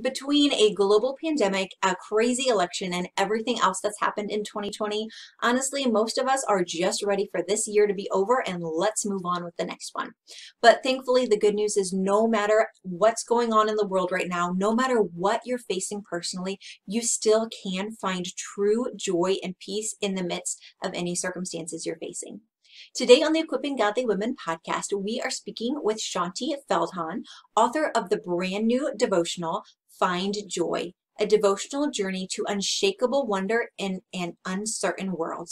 between a global pandemic, a crazy election, and everything else that's happened in 2020, honestly, most of us are just ready for this year to be over and let's move on with the next one. But thankfully, the good news is no matter what's going on in the world right now, no matter what you're facing personally, you still can find true joy and peace in the midst of any circumstances you're facing. Today on the Equipping Godly Women podcast, we are speaking with Shaunti Feldhahn, author of the brand new devotional, Find Joy, a devotional journey to unshakable wonder in an uncertain world.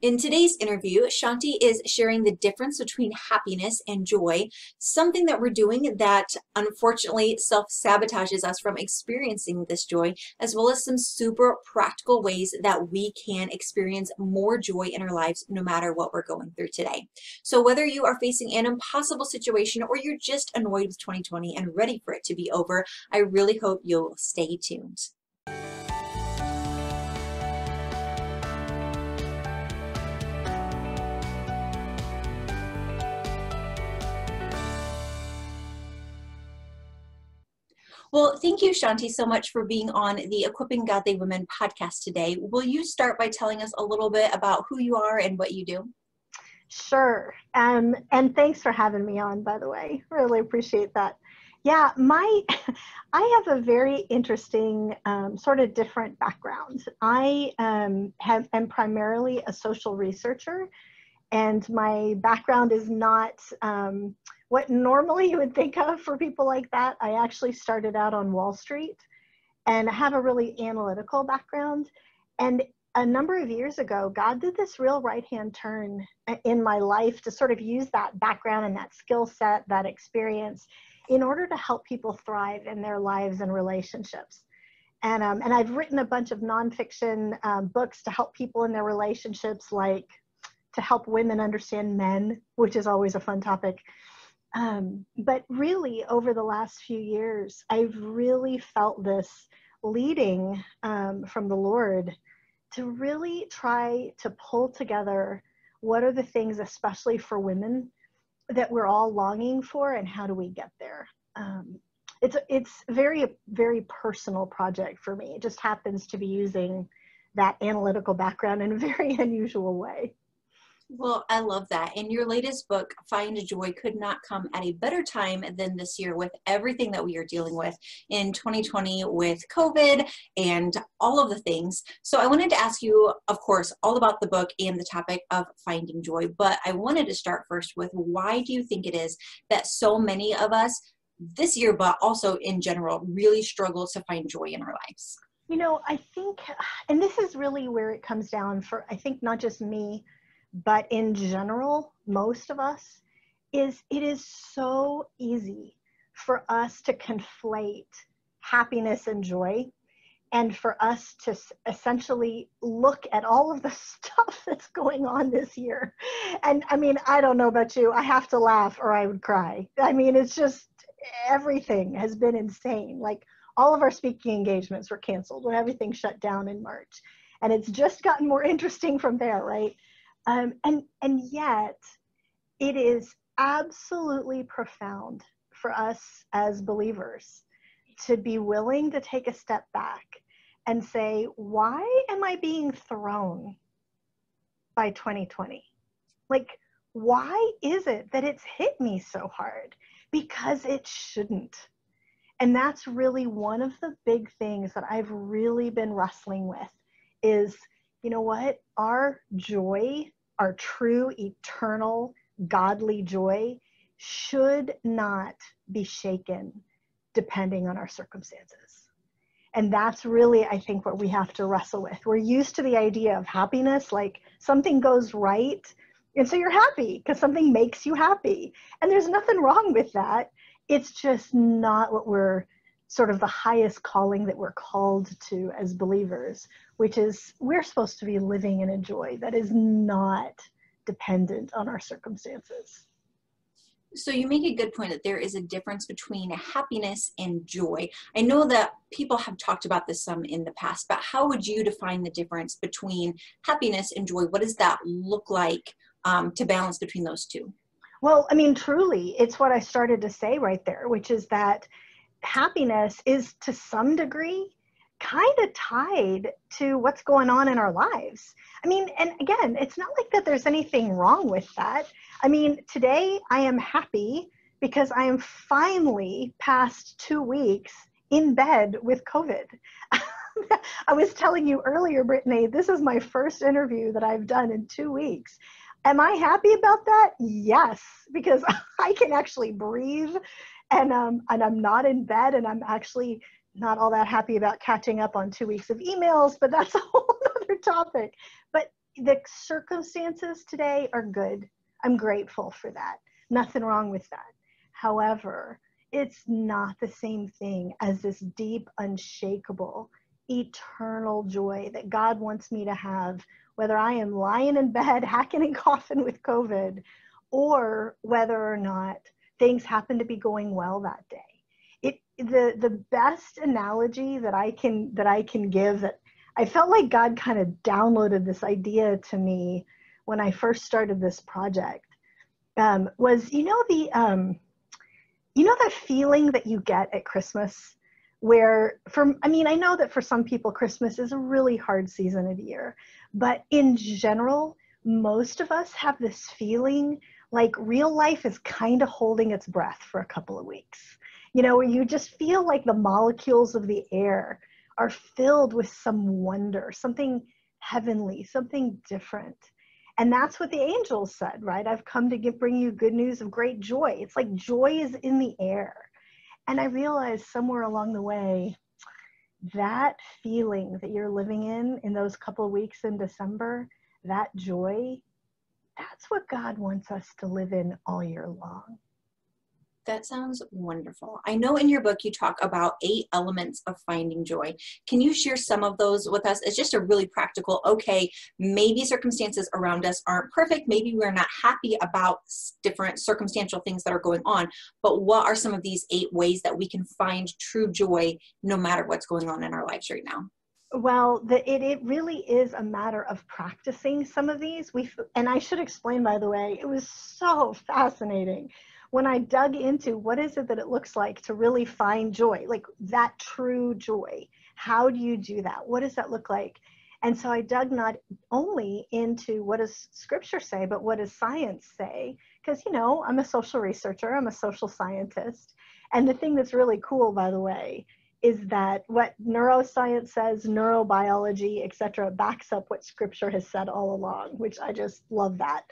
In today's interview, Shaunti is sharing the difference between happiness and joy, something that we're doing that unfortunately self-sabotages us from experiencing this joy, as well as some super practical ways that we can experience more joy in our lives no matter what we're going through today. So whether you are facing an impossible situation or you're just annoyed with 2020 and ready for it to be over, I really hope you'll stay tuned. Well, thank you, Shaunti, so much for being on the Equipping Godly Women podcast today. Will you start by telling us a little bit about who you are and what you do? Sure. Um, and thanks for having me on, by the way. Really appreciate that. Yeah, my I have a very interesting um, sort of different background. I um, have am primarily a social researcher, and my background is not um, what normally you would think of for people like that. I actually started out on Wall Street and have a really analytical background. And a number of years ago, God did this real right hand turn in my life to sort of use that background and that skill set, that experience, in order to help people thrive in their lives and relationships. And, um, and I've written a bunch of nonfiction um, books to help people in their relationships, like to help women understand men, which is always a fun topic. Um, but really, over the last few years, I've really felt this leading um, from the Lord to really try to pull together what are the things, especially for women, that we're all longing for, and how do we get there. Um, it's it's very very personal project for me. It just happens to be using that analytical background in a very unusual way. Well, I love that. And your latest book, Find Joy, could not come at a better time than this year with everything that we are dealing with in 2020 with COVID and all of the things. So I wanted to ask you, of course, all about the book and the topic of finding joy. But I wanted to start first with why do you think it is that so many of us this year, but also in general, really struggle to find joy in our lives? You know, I think, and this is really where it comes down for, I think, not just me but in general, most of us, is it is so easy for us to conflate happiness and joy and for us to essentially look at all of the stuff that's going on this year. And I mean, I don't know about you, I have to laugh or I would cry. I mean, it's just everything has been insane. Like all of our speaking engagements were canceled when everything shut down in March. And it's just gotten more interesting from there, right? Um, and, and yet, it is absolutely profound for us as believers to be willing to take a step back and say, why am I being thrown by 2020? Like, why is it that it's hit me so hard? Because it shouldn't. And that's really one of the big things that I've really been wrestling with is, you know what? Our joy our true, eternal, godly joy should not be shaken depending on our circumstances. And that's really, I think, what we have to wrestle with. We're used to the idea of happiness, like something goes right, and so you're happy because something makes you happy. And there's nothing wrong with that. It's just not what we're sort of the highest calling that we're called to as believers, which is we're supposed to be living in a joy that is not dependent on our circumstances. So you make a good point that there is a difference between happiness and joy. I know that people have talked about this some in the past, but how would you define the difference between happiness and joy? What does that look like um, to balance between those two? Well, I mean, truly, it's what I started to say right there, which is that happiness is to some degree kind of tied to what's going on in our lives. I mean, and again, it's not like that there's anything wrong with that. I mean, today I am happy because I am finally past two weeks in bed with COVID. I was telling you earlier, Brittany, this is my first interview that I've done in two weeks. Am I happy about that? Yes, because I can actually breathe and um, and I'm not in bed and I'm actually not all that happy about catching up on two weeks of emails, but that's a whole other topic. But the circumstances today are good. I'm grateful for that. Nothing wrong with that. However, it's not the same thing as this deep, unshakable, eternal joy that God wants me to have, whether I am lying in bed, hacking and coughing with COVID, or whether or not things happen to be going well that day. It the the best analogy that I can that I can give that I felt like God kind of downloaded this idea to me when I first started this project um, was you know the um, you know that feeling that you get at Christmas where for I mean I know that for some people Christmas is a really hard season of the year but in general most of us have this feeling like real life is kind of holding its breath for a couple of weeks. You know, where you just feel like the molecules of the air are filled with some wonder, something heavenly, something different. And that's what the angels said, right? I've come to give, bring you good news of great joy. It's like joy is in the air. And I realized somewhere along the way, that feeling that you're living in in those couple of weeks in December, that joy that's what God wants us to live in all year long. That sounds wonderful. I know in your book you talk about eight elements of finding joy. Can you share some of those with us? It's just a really practical, okay, maybe circumstances around us aren't perfect. Maybe we're not happy about different circumstantial things that are going on. But what are some of these eight ways that we can find true joy no matter what's going on in our lives right now? Well, the, it, it really is a matter of practicing some of these. We and I should explain, by the way, it was so fascinating when I dug into what is it that it looks like to really find joy, like that true joy. How do you do that? What does that look like? And so I dug not only into what does scripture say, but what does science say? Because, you know, I'm a social researcher, I'm a social scientist. And the thing that's really cool, by the way, is that what neuroscience says, neurobiology, etc., backs up what scripture has said all along, which I just love that.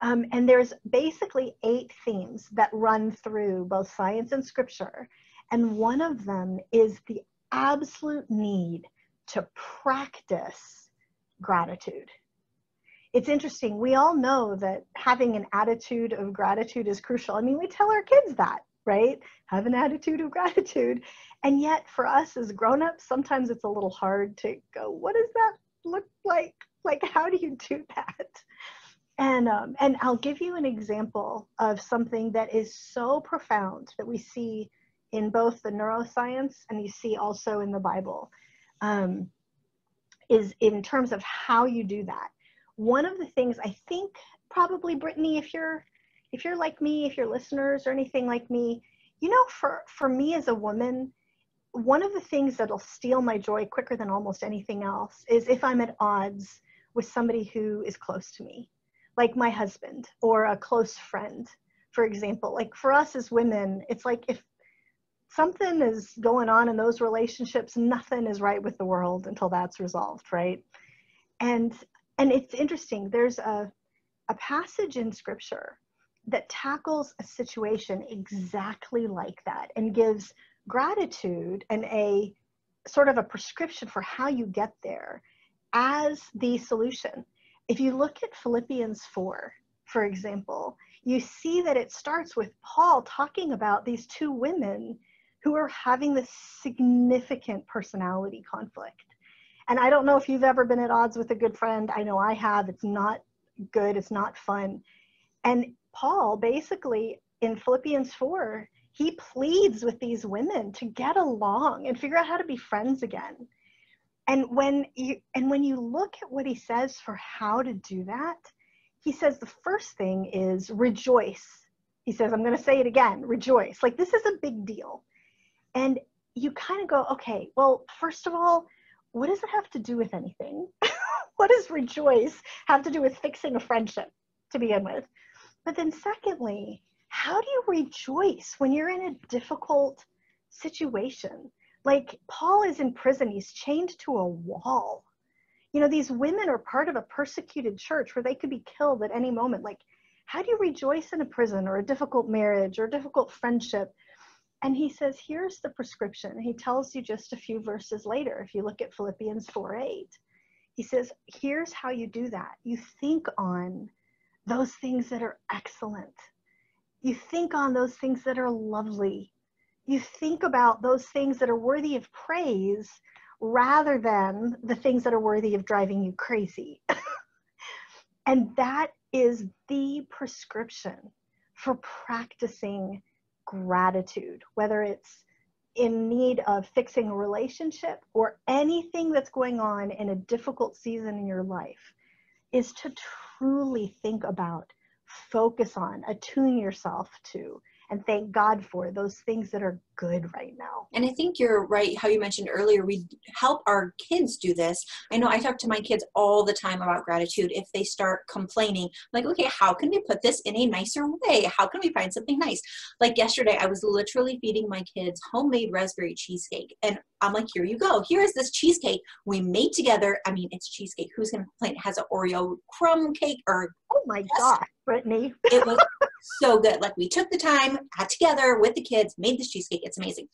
Um, and there's basically eight themes that run through both science and scripture. And one of them is the absolute need to practice gratitude. It's interesting. We all know that having an attitude of gratitude is crucial. I mean, we tell our kids that, right? Have an attitude of gratitude. And yet, for us as grown-ups, sometimes it's a little hard to go, what does that look like? Like, how do you do that? And, um, and I'll give you an example of something that is so profound that we see in both the neuroscience and you see also in the Bible, um, is in terms of how you do that. One of the things I think probably Brittany, if you're if you're like me, if you're listeners or anything like me, you know, for for me as a woman, one of the things that'll steal my joy quicker than almost anything else is if I'm at odds with somebody who is close to me, like my husband or a close friend, for example. Like for us as women, it's like if something is going on in those relationships, nothing is right with the world until that's resolved, right? And and it's interesting, there's a a passage in scripture that tackles a situation exactly like that and gives gratitude and a sort of a prescription for how you get there as the solution. If you look at Philippians 4, for example, you see that it starts with Paul talking about these two women who are having this significant personality conflict. And I don't know if you've ever been at odds with a good friend. I know I have. It's not good, it's not fun. And Paul basically in Philippians 4 he pleads with these women to get along and figure out how to be friends again. And when you and when you look at what he says for how to do that, he says the first thing is rejoice. He says, I'm going to say it again, rejoice. Like this is a big deal. And you kind of go, okay, well, first of all, what does it have to do with anything? what does rejoice have to do with fixing a friendship to begin with? But then, secondly, how do you rejoice when you're in a difficult situation? Like Paul is in prison, he's chained to a wall. You know, these women are part of a persecuted church where they could be killed at any moment. Like, how do you rejoice in a prison or a difficult marriage or a difficult friendship? And he says, here's the prescription. He tells you just a few verses later, if you look at Philippians 4 8. He says, here's how you do that. You think on those things that are excellent. You think on those things that are lovely. You think about those things that are worthy of praise rather than the things that are worthy of driving you crazy. and that is the prescription for practicing gratitude, whether it's in need of fixing a relationship or anything that's going on in a difficult season in your life, is to truly think about, focus on, attune yourself to, and thank God for those things that are good right now. And I think you're right, how you mentioned earlier, we help our kids do this. I know I talk to my kids all the time about gratitude. If they start complaining, like, okay, how can we put this in a nicer way? How can we find something nice? Like yesterday, I was literally feeding my kids homemade raspberry cheesecake. And I'm like, here you go. Here is this cheesecake we made together. I mean, it's cheesecake. Who's going to complain? It has an Oreo crumb cake or. Oh my God, Brittany. it was so good. Like we took the time, got together with the kids, made this cheesecake. It's amazing.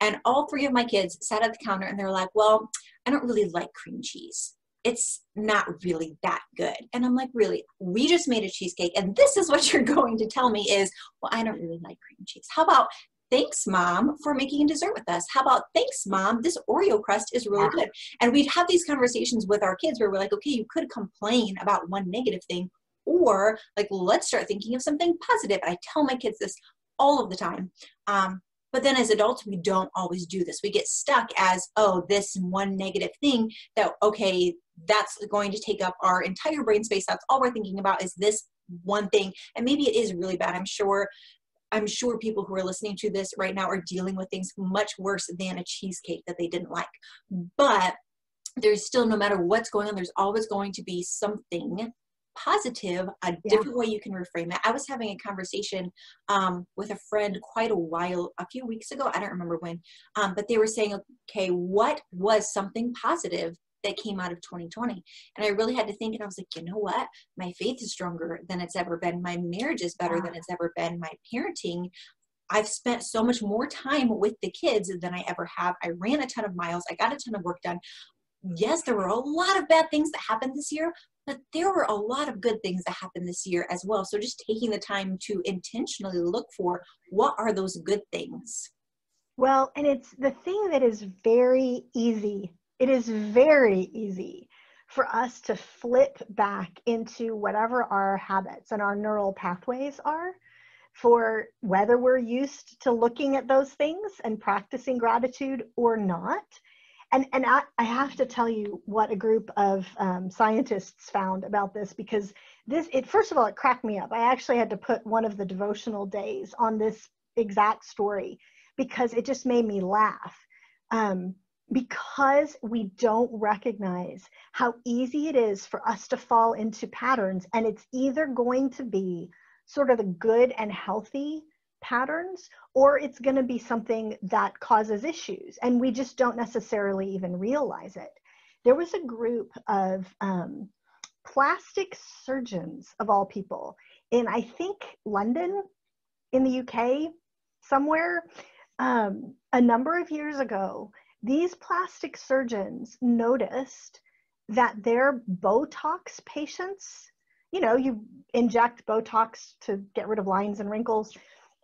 And all three of my kids sat at the counter and they're like, well, I don't really like cream cheese. It's not really that good. And I'm like, really? We just made a cheesecake and this is what you're going to tell me is, well, I don't really like cream cheese. How about thanks mom for making a dessert with us how about thanks mom this oreo crust is really good and we'd have these conversations with our kids where we're like okay you could complain about one negative thing or like let's start thinking of something positive. I tell my kids this all of the time. Um, but then as adults we don't always do this. We get stuck as oh this one negative thing that okay that's going to take up our entire brain space. That's all we're thinking about is this one thing. And maybe it is really bad. I'm sure i'm sure people who are listening to this right now are dealing with things much worse than a cheesecake that they didn't like. But there's still no matter what's going on there's always going to be something positive, a yeah. different way you can reframe it. I was having a conversation um, with a friend quite a while, a few weeks ago, I don't remember when, um, but they were saying, okay, what was something positive that came out of 2020? And I really had to think, and I was like, you know what? My faith is stronger than it's ever been. My marriage is better than it's ever been. My parenting I've spent so much more time with the kids than I ever have. I ran a ton of miles. I got a ton of work done. Yes, there were a lot of bad things that happened this year, but there were a lot of good things that happened this year as well. So just taking the time to intentionally look for what are those good things. Well, and it's the thing that is very easy. It is very easy for us to flip back into whatever our habits and our neural pathways are for whether we're used to looking at those things and practicing gratitude or not and and I, I have to tell you what a group of um, scientists found about this because this it first of all it cracked me up. I actually had to put one of the devotional days on this exact story because it just made me laugh. Um, because we don't recognize how easy it is for us to fall into patterns and it's either going to be sort of the good and healthy patterns or it's going to be something that causes issues and we just don't necessarily even realize it. There was a group of um, plastic surgeons of all people in i think london in the uk somewhere um, a number of years ago. These plastic surgeons noticed that their botox patients you know you inject botox to get rid of lines and wrinkles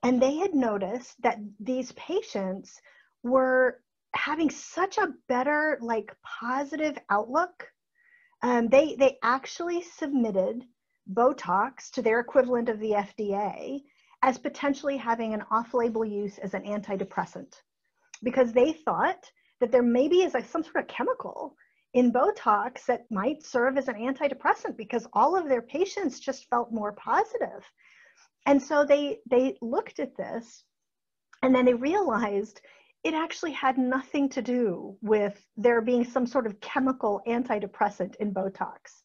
and they had noticed that these patients were having such a better like positive outlook. Um, they they actually submitted botox to their equivalent of the fda as potentially having an off-label use as an antidepressant because they thought that there maybe is some sort of chemical in botox that might serve as an antidepressant because all of their patients just felt more positive and so they they looked at this and then they realized it actually had nothing to do with there being some sort of chemical antidepressant in Botox.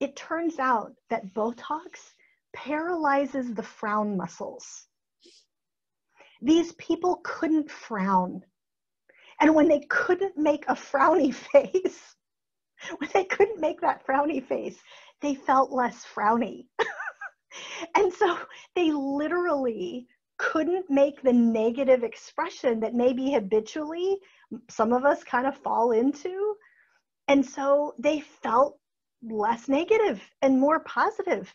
It turns out that Botox paralyzes the frown muscles. These people couldn't frown. And when they couldn't make a frowny face, when they couldn't make that frowny face, they felt less frowny. and so they literally couldn't make the negative expression that maybe habitually some of us kind of fall into. And so they felt less negative and more positive.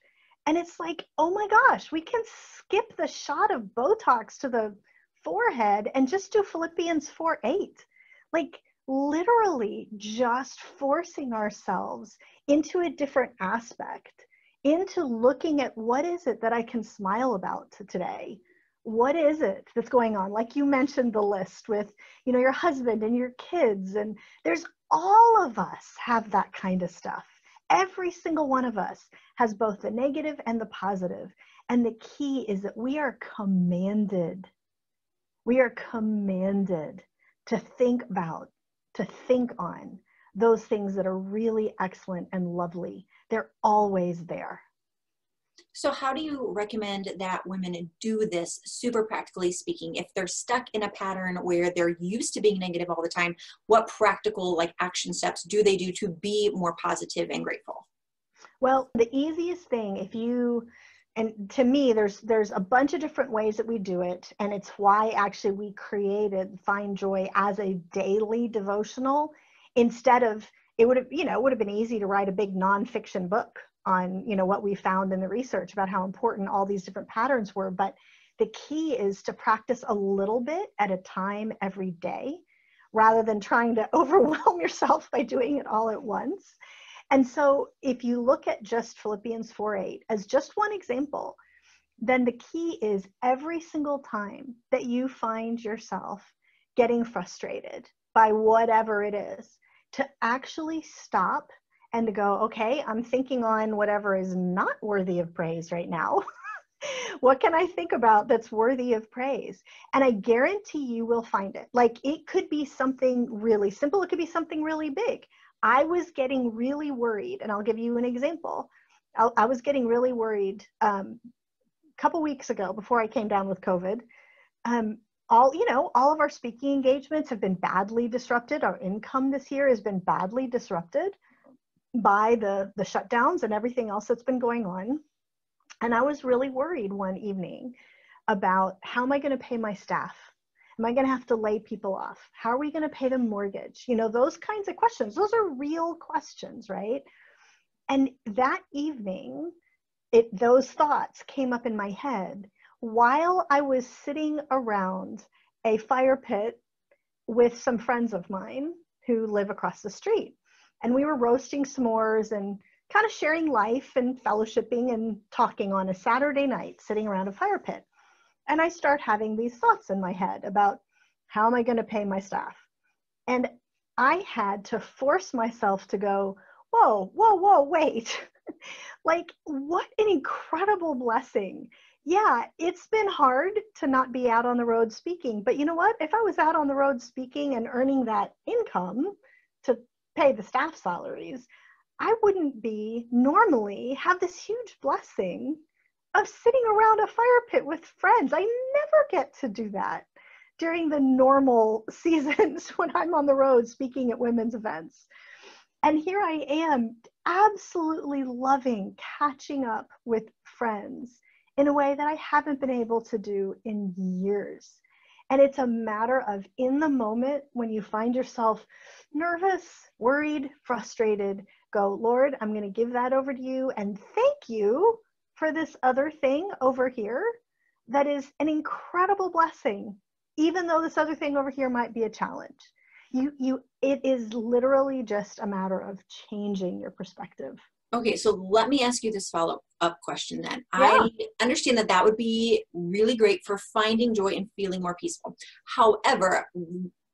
And it's like, oh my gosh, we can skip the shot of Botox to the forehead and just do Philippians 4 8. Like, literally just forcing ourselves into a different aspect, into looking at what is it that I can smile about today? What is it that's going on? Like you mentioned the list with, you know, your husband and your kids, and there's all of us have that kind of stuff. Every single one of us has both the negative and the positive. And the key is that we are commanded, we are commanded to think about to think on those things that are really excellent and lovely. They're always there. So, how do you recommend that women do this, super practically speaking? If they're stuck in a pattern where they're used to being negative all the time, what practical, like action steps, do they do to be more positive and grateful? Well, the easiest thing, if you and to me there's there's a bunch of different ways that we do it and it's why actually we created find joy as a daily devotional instead of it would have you know would have been easy to write a big nonfiction book on you know what we found in the research about how important all these different patterns were. But the key is to practice a little bit at a time every day rather than trying to overwhelm yourself by doing it all at once. And so if you look at just Philippians 4 8 as just one example, then the key is every single time that you find yourself getting frustrated by whatever it is, to actually stop and to go, okay, I'm thinking on whatever is not worthy of praise right now. what can I think about that's worthy of praise? And I guarantee you will find it. Like it could be something really simple, it could be something really big. I was getting really worried, and I'll give you an example. I, was getting really worried um, a couple weeks ago before I came down with COVID. Um, all you know, all of our speaking engagements have been badly disrupted. Our income this year has been badly disrupted by the the shutdowns and everything else that's been going on. And I was really worried one evening about how am I going to pay my staff Am I going to have to lay people off? How are we going to pay the mortgage? You know, those kinds of questions. Those are real questions, right? And that evening, it those thoughts came up in my head while I was sitting around a fire pit with some friends of mine who live across the street. And we were roasting s'mores and kind of sharing life and fellowshipping and talking on a Saturday night, sitting around a fire pit and I start having these thoughts in my head about how am I going to pay my staff? And I had to force myself to go, whoa, whoa, whoa, wait. like, what an incredible blessing. Yeah, it's been hard to not be out on the road speaking, but you know what? If I was out on the road speaking and earning that income to pay the staff salaries, I wouldn't be normally have this huge blessing of sitting around a fire pit with friends. I never get to do that during the normal seasons when I'm on the road speaking at women's events. And here I am, absolutely loving catching up with friends in a way that I haven't been able to do in years. And it's a matter of in the moment when you find yourself nervous, worried, frustrated, go, Lord, I'm going to give that over to you and thank you for this other thing over here that is an incredible blessing, even though this other thing over here might be a challenge. You, you, it is literally just a matter of changing your perspective. Okay, so let me ask you this follow up question then. Yeah. I understand that that would be really great for finding joy and feeling more peaceful. However,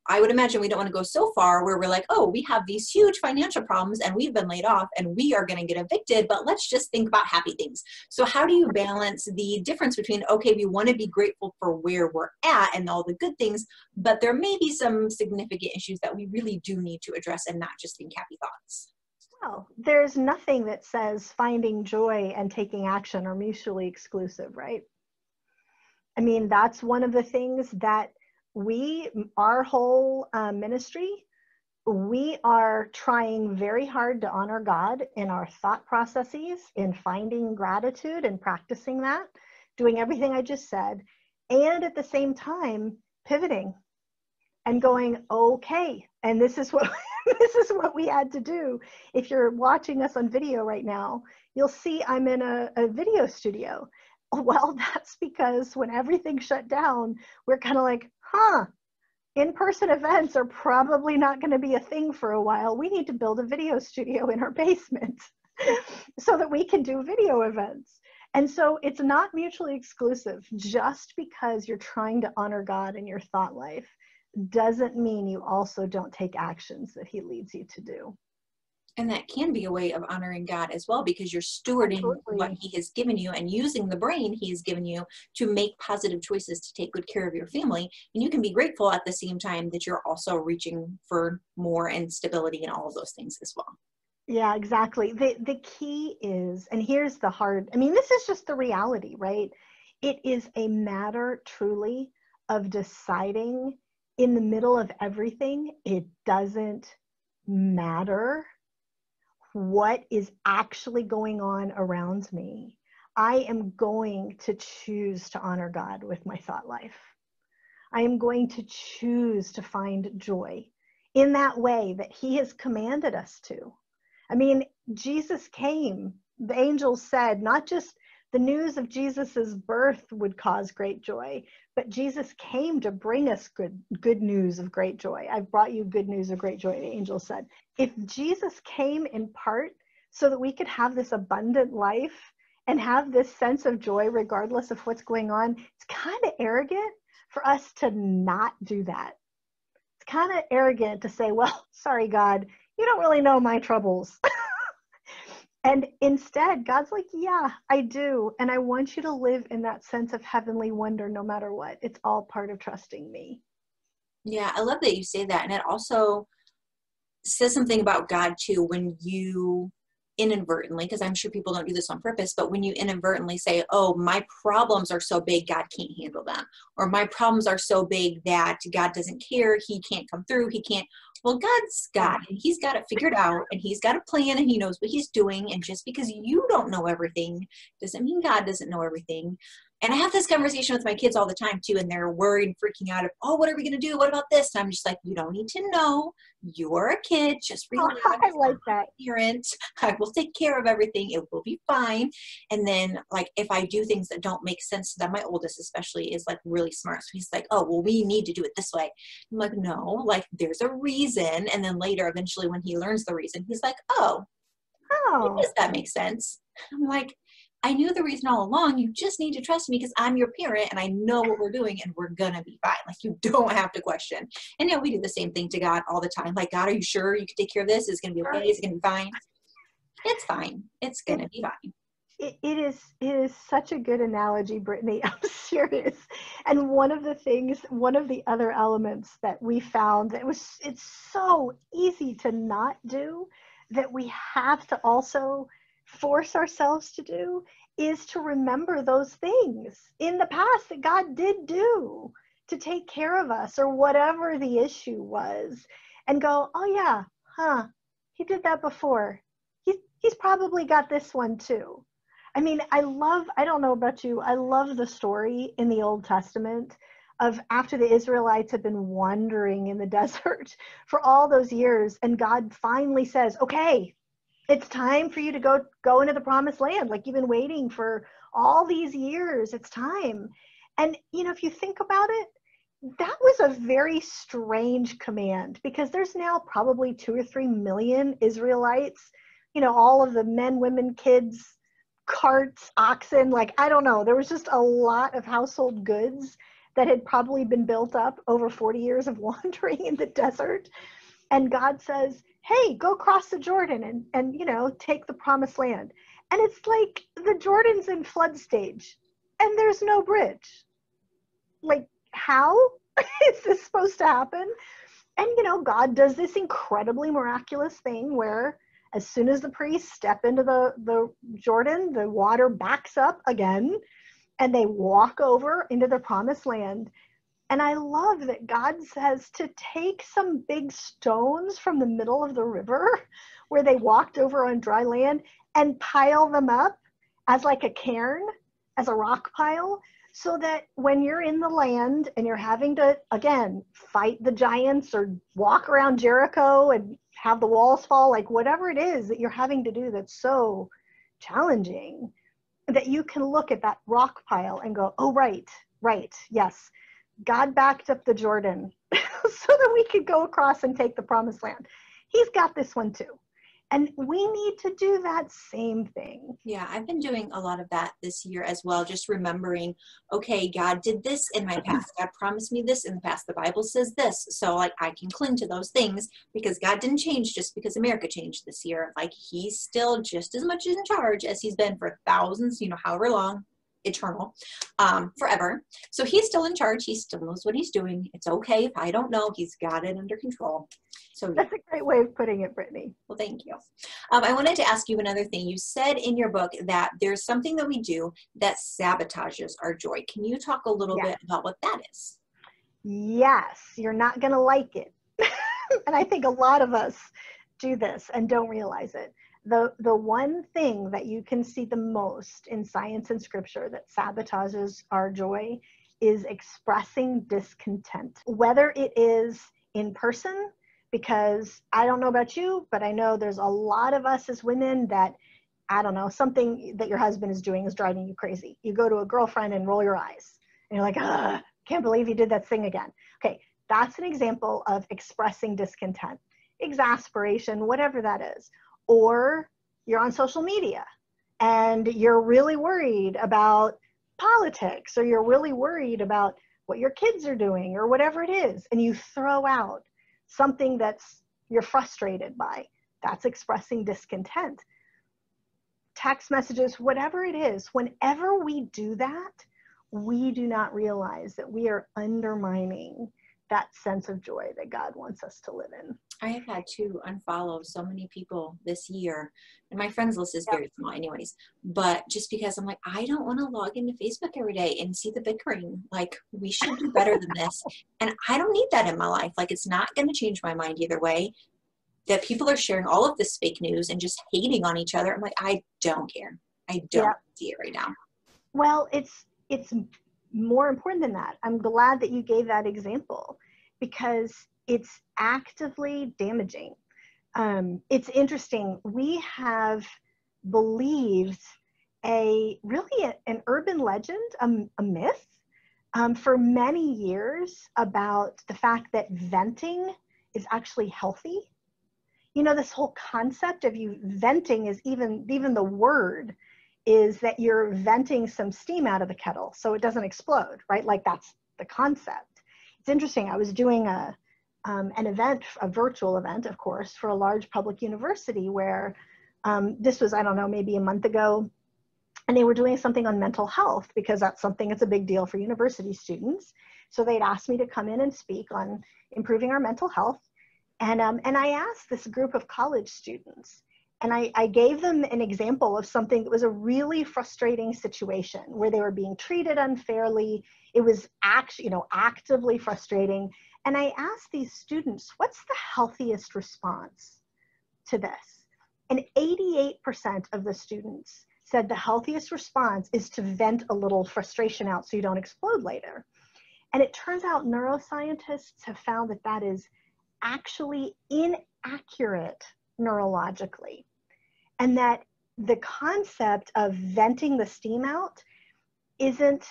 I would imagine we don't want to go so far where we're like, oh, we have these huge financial problems and we've been laid off and we are going to get evicted, but let's just think about happy things. So, how do you balance the difference between, okay, we want to be grateful for where we're at and all the good things, but there may be some significant issues that we really do need to address and not just think happy thoughts? Well, there's nothing that says finding joy and taking action are mutually exclusive, right? I mean, that's one of the things that we, our whole uh, ministry, we are trying very hard to honor God in our thought processes, in finding gratitude and practicing that, doing everything I just said, and at the same time pivoting and going, okay, and this is what this is what we had to do. If you're watching us on video right now, you'll see I'm in a, a video studio. Well, that's because when everything shut down, we're kind of like, huh, in person events are probably not going to be a thing for a while. We need to build a video studio in our basement so that we can do video events. And so it's not mutually exclusive. Just because you're trying to honor God in your thought life doesn't mean you also don't take actions that He leads you to do and that can be a way of honoring God as well because you're stewarding Absolutely. what He has given you and using the brain He has given you to make positive choices to take good care of your family. And you can be grateful at the same time that you're also reaching for more and stability and all of those things as well. Yeah, exactly. The the key is, and here's the hard, I mean, this is just the reality, right? It is a matter truly of deciding in the middle of everything, it doesn't matter what is actually going on around me, I am going to choose to honor God with my thought life. I am going to choose to find joy in that way that He has commanded us to. I mean, Jesus came, the angels said, not just the news of Jesus's birth would cause great joy, but Jesus came to bring us good, good news of great joy. I've brought you good news of great joy, the angel said. If Jesus came in part so that we could have this abundant life and have this sense of joy regardless of what's going on, it's kind of arrogant for us to not do that. It's kind of arrogant to say, well, sorry, God, you don't really know my troubles. And instead, God's like, Yeah, I do. And I want you to live in that sense of heavenly wonder no matter what. It's all part of trusting me. Yeah, I love that you say that. And it also says something about God too when you inadvertently, because I'm sure people don't do this on purpose, but when you inadvertently say, Oh, my problems are so big, God can't handle them, or my problems are so big that God doesn't care, He can't come through, He can't, well, God's God, and He's got it figured out, and He's got a plan, and He knows what He's doing. And just because you don't know everything doesn't mean God doesn't know everything. And I have this conversation with my kids all the time too, and they're worried and freaking out of, oh, what are we gonna do? What about this? And I'm just like, you don't need to know. You're a kid. Just relax. Oh, I like that. Parent, I will take care of everything. It will be fine. And then, like, if I do things that don't make sense to them, my oldest especially is like really smart. So he's like, oh, well, we need to do it this way. I'm like, no, like, there's a reason. And then later, eventually, when he learns the reason, he's like, oh, oh, does that make sense? I'm like, I knew the reason all along. You just need to trust me because I'm your parent and I know what we're doing and we're gonna be fine. Like you don't have to question. And yeah, we do the same thing to God all the time. Like, God, are you sure you can take care of this? Is gonna be okay? Is it gonna be fine? It's fine. It's gonna be fine. It, it is it is such a good analogy, Brittany. I'm serious. And one of the things, one of the other elements that we found that was it's so easy to not do that we have to also force ourselves to do is to remember those things in the past that God did do to take care of us or whatever the issue was and go, oh yeah, huh, he did that before. He's, he's probably got this one too. I mean, I love, I don't know about you, I love the story in the Old Testament of after the Israelites had been wandering in the desert for all those years, and God finally says, okay, it's time for you to go go into the promised land. Like you've been waiting for all these years. It's time. And you know if you think about it that was a very strange command because there's now probably two or three million israelites you know all of the men women kids carts oxen like i don't know. There was just a lot of household goods that had probably been built up over 40 years of wandering in the desert. And God says, hey, go cross the Jordan and, and you know, take the promised land. And it's like the Jordan's in flood stage and there's no bridge. Like, how is this supposed to happen? And you know, God does this incredibly miraculous thing where as soon as the priests step into the, the Jordan, the water backs up again and they walk over into the promised land. And I love that God says to take some big stones from the middle of the river where they walked over on dry land and pile them up as like a cairn, as a rock pile, so that when you're in the land and you're having to, again, fight the giants or walk around Jericho and have the walls fall, like whatever it is that you're having to do that's so challenging, that you can look at that rock pile and go, oh, right, right, yes. God backed up the Jordan so that we could go across and take the promised land. He's got this one too. And we need to do that same thing. Yeah, I've been doing a lot of that this year as well, just remembering, okay, God did this in my past. God promised me this in the past. The Bible says this. So like I can cling to those things because God didn't change just because America changed this year. Like he's still just as much in charge as he's been for thousands, you know, however long, eternal, um, forever. So he's still in charge. He still knows what he's doing. It's okay if I don't know. He's got it under control. So that's a great way of putting it, Brittany. Well, thank you. Um, I wanted to ask you another thing. You said in your book that there's something that we do that sabotages our joy. Can you talk a little bit about what that is? Yes, you're not going to like it. and I think a lot of us do this and don't realize it the the one thing that you can see the most in science and scripture that sabotages our joy is expressing discontent. Whether it is in person because i don't know about you but i know there's a lot of us as women that i don't know something that your husband is doing is driving you crazy. You go to a girlfriend and roll your eyes and you're like ah can't believe you did that thing again. Okay that's an example of expressing discontent exasperation whatever that is or you're on social media and you're really worried about politics or you're really worried about what your kids are doing or whatever it is and you throw out something that's you're frustrated by that's expressing discontent text messages whatever it is whenever we do that we do not realize that we are undermining that sense of joy that God wants us to live in. I have had to unfollow so many people this year, and my friends list is very small, anyways. But just because I'm like, I don't want to log into Facebook every day and see the bickering. Like, we should do better than this. And I don't need that in my life. Like, it's not going to change my mind either way. That people are sharing all of this fake news and just hating on each other. I'm like, I don't care. I don't yeah. see it right now. Well, it's it's more important than that. I'm glad that you gave that example because it's actively damaging. Um, it's interesting. We have believed a really a, an urban legend, a, a myth, um, for many years about the fact that venting is actually healthy. You know, this whole concept of you venting is even even the word is that you're venting some steam out of the kettle so it doesn't explode, right? Like that's the concept. It's interesting. I was doing a um, an event, a virtual event, of course, for a large public university where um, this was, I don't know, maybe a month ago, and they were doing something on mental health because that's something that's a big deal for university students. So they'd asked me to come in and speak on improving our mental health. And, um, and I asked this group of college students, and I, I, gave them an example of something that was a really frustrating situation where they were being treated unfairly. It was act, you know, actively frustrating. And I asked these students, what's the healthiest response to this? And 88% of the students said the healthiest response is to vent a little frustration out so you don't explode later. And it turns out neuroscientists have found that that is actually inaccurate neurologically. And that the concept of venting the steam out isn't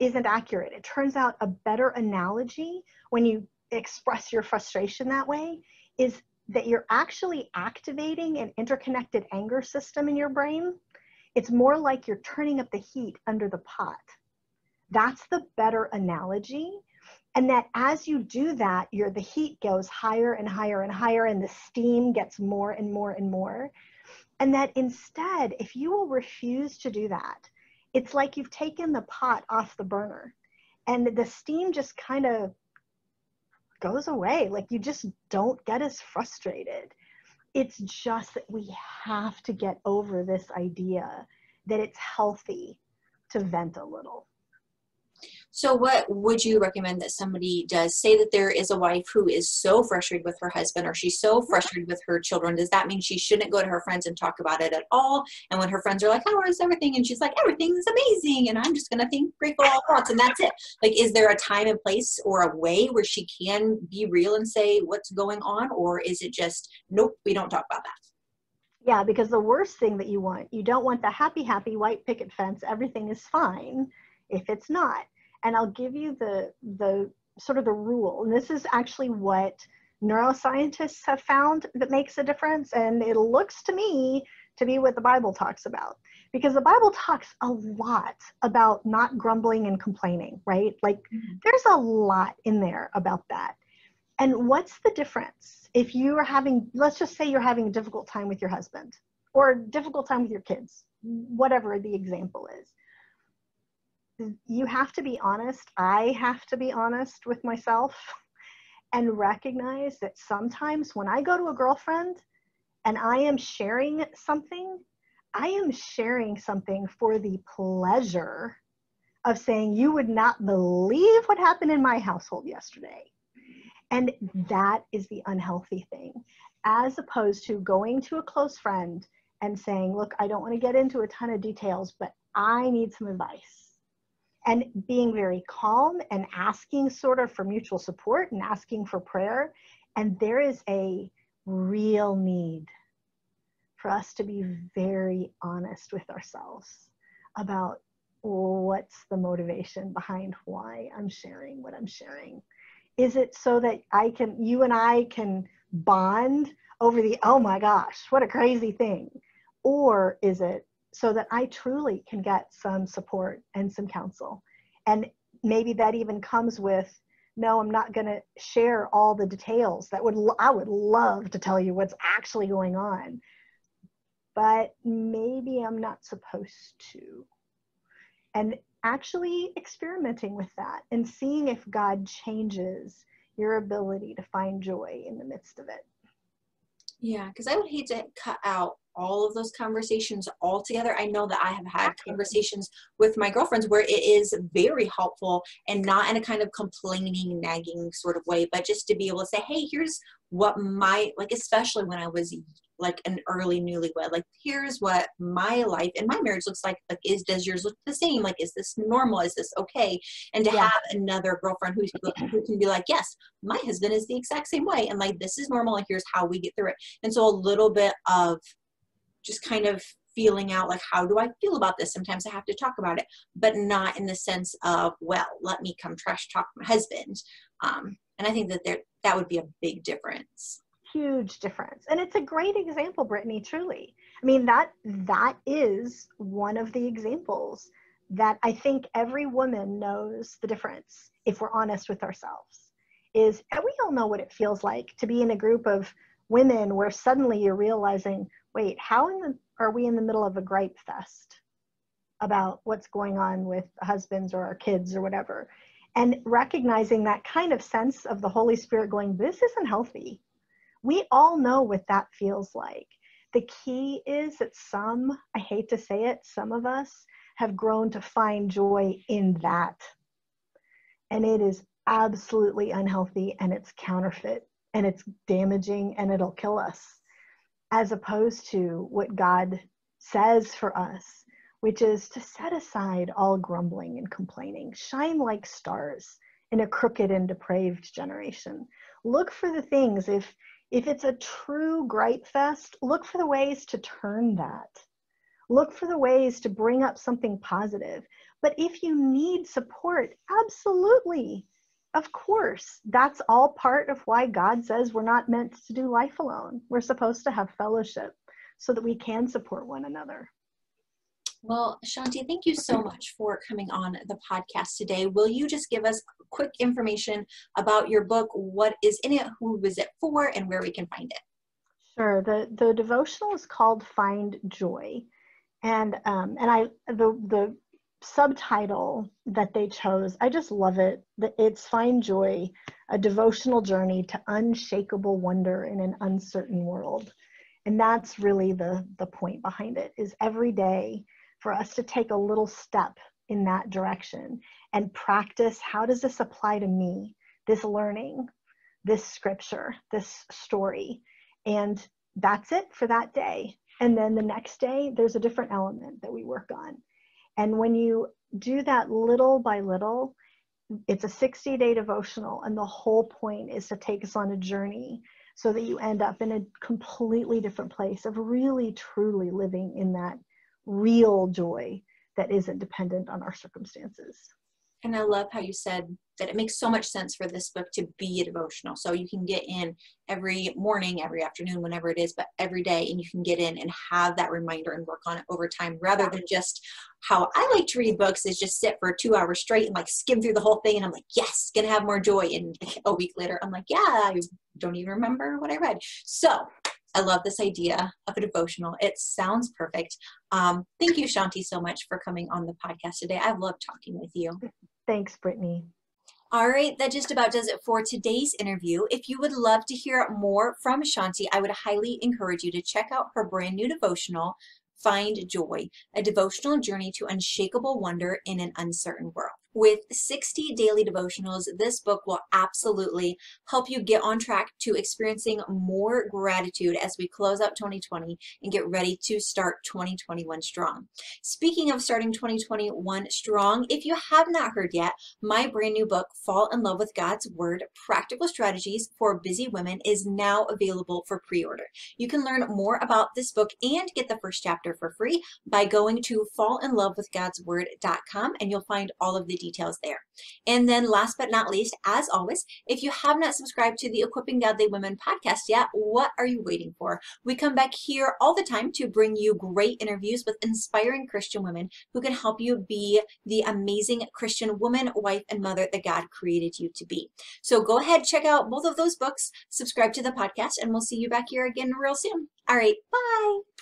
isn't accurate. It turns out a better analogy when you express your frustration that way is that you're actually activating an interconnected anger system in your brain. It's more like you're turning up the heat under the pot That's the better analogy. And that as you do that, your the heat goes higher and higher and higher, and the steam gets more and more and more. And that instead, if you will refuse to do that, it's like you've taken the pot off the burner and the steam just kind of goes away. Like you just don't get as frustrated. It's just that we have to get over this idea that it's healthy to vent a little. So, what would you recommend that somebody does? Say that there is a wife who is so frustrated with her husband or she's so mm-hmm. frustrated with her children. Does that mean she shouldn't go to her friends and talk about it at all? And when her friends are like, oh, How is everything? And she's like, Everything's amazing. And I'm just going to think grateful all thoughts. And that's it. Like, is there a time and place or a way where she can be real and say what's going on? Or is it just, Nope, we don't talk about that? Yeah, because the worst thing that you want, you don't want the happy, happy white picket fence, everything is fine if it's not and I'll give you the the sort of the rule. And this is actually what neuroscientists have found that makes a difference. And it looks to me to be what the Bible talks about. Because the Bible talks a lot about not grumbling and complaining, right? Like mm-hmm. there's a lot in there about that. And what's the difference if you are having, let's just say you're having a difficult time with your husband or a difficult time with your kids, whatever the example is you have to be honest. I have to be honest with myself and recognize that sometimes when I go to a girlfriend and I am sharing something, I am sharing something for the pleasure of saying, You would not believe what happened in my household yesterday. And mm-hmm. that is the unhealthy thing, as opposed to going to a close friend and saying, Look, I don't want to get into a ton of details, but I need some advice and being very calm and asking sort of for mutual support and asking for prayer. And there is a real need for us to be very honest with ourselves about what's the motivation behind why I'm sharing what I'm sharing. Is it so that I can, you and I can bond over the, oh my gosh, what a crazy thing? Or is it so that I truly can get some support and some counsel. And maybe that even comes with, no, I'm not going to share all the details. That would I would love to tell you what's actually going on, but maybe I'm not supposed to. And actually experimenting with that and seeing if God changes your ability to find joy in the midst of it. Yeah, because I would hate to cut out all of those conversations all together. I know that I have had conversations with my girlfriends where it is very helpful and not in a kind of complaining, nagging sort of way, but just to be able to say, hey, here's what my, like, especially when I was like an early newlywed, like, here's what my life and my marriage looks like. Like, is, does yours look the same? Like, is this normal? Is this okay? And to yeah. have another girlfriend who, who can be like, yes, my husband is the exact same way. And like, this is normal. And here's how we get through it. And so a little bit of just kind of feeling out like how do i feel about this? Sometimes i have to talk about it but not in the sense of well let me come trash talk my husband. Um, and i think that there that would be a big difference. Huge difference. And it's a great example brittany truly. I mean that that is one of the examples that i think every woman knows the difference if we're honest with ourselves is and we all know what it feels like to be in a group of women where suddenly you're realizing wait, how in the, are we in the middle of a gripe fest about what's going on with husbands or our kids or whatever? And recognizing that kind of sense of the Holy Spirit going, this isn't healthy. We all know what that feels like. The key is that some, I hate to say it, some of us have grown to find joy in that. And it is absolutely unhealthy and it's counterfeit and it's damaging and it'll kill us as opposed to what God says for us, which is to set aside all grumbling and complaining, shine like stars in a crooked and depraved generation. Look for the things, if if it's a true gripe fest, look for the ways to turn that. Look for the ways to bring up something positive. But if you need support, absolutely of course, that's all part of why God says we're not meant to do life alone. We're supposed to have fellowship so that we can support one another. Well, Shaunti, thank you so much for coming on the podcast today. Will you just give us quick information about your book, what is in it, who is it for, and where we can find it? Sure. The the devotional is called Find Joy, and um, and I the the subtitle that they chose, I just love it. It's Find Joy, a devotional journey to unshakable wonder in an uncertain world. And that's really the the point behind it. Is every day for us to take a little step in that direction and practice how does this apply to me this learning this scripture this story and that's it for that day and then the next day there's a different element that we work on and when you do that little by little it's a 60 day devotional and the whole point is to take us on a journey so that you end up in a completely different place of really truly living in that real joy that isn't dependent on our circumstances. And I love how you said that it makes so much sense for this book to be a devotional. So you can get in every morning, every afternoon, whenever it is, but every day, and you can get in and have that reminder and work on it over time rather than just how I like to read books is just sit for two hours straight and like skim through the whole thing. And I'm like, yes, gonna have more joy. And a week later, I'm like, yeah, I don't even remember what I read. So I love this idea of a devotional. It sounds perfect. Um, thank you, Shaunti, so much for coming on the podcast today. I love talking with you. Thanks, Brittany. All right, that just about does it for today's interview. If you would love to hear more from Shaunti, I would highly encourage you to check out her brand new devotional, Find Joy, a devotional journey to unshakable wonder in an uncertain world. With 60 daily devotionals, this book will absolutely help you get on track to experiencing more gratitude as we close out 2020 and get ready to start 2021 strong. Speaking of starting 2021 strong, if you have not heard yet, my brand new book, Fall in Love with God's Word Practical Strategies for Busy Women, is now available for pre order. You can learn more about this book and get the first chapter for free by going to fallinlovewithgodsword.com and you'll find all of the details there. And then last but not least, as always, if you have not subscribed to the Equipping Godly Women podcast yet, what are you waiting for? We come back here all the time to bring you great interviews with inspiring Christian women who can help you be the amazing Christian woman, wife, and mother that God created you to be. So go ahead, check out both of those books, subscribe to the podcast, and we'll see you back here again real soon. All right, bye.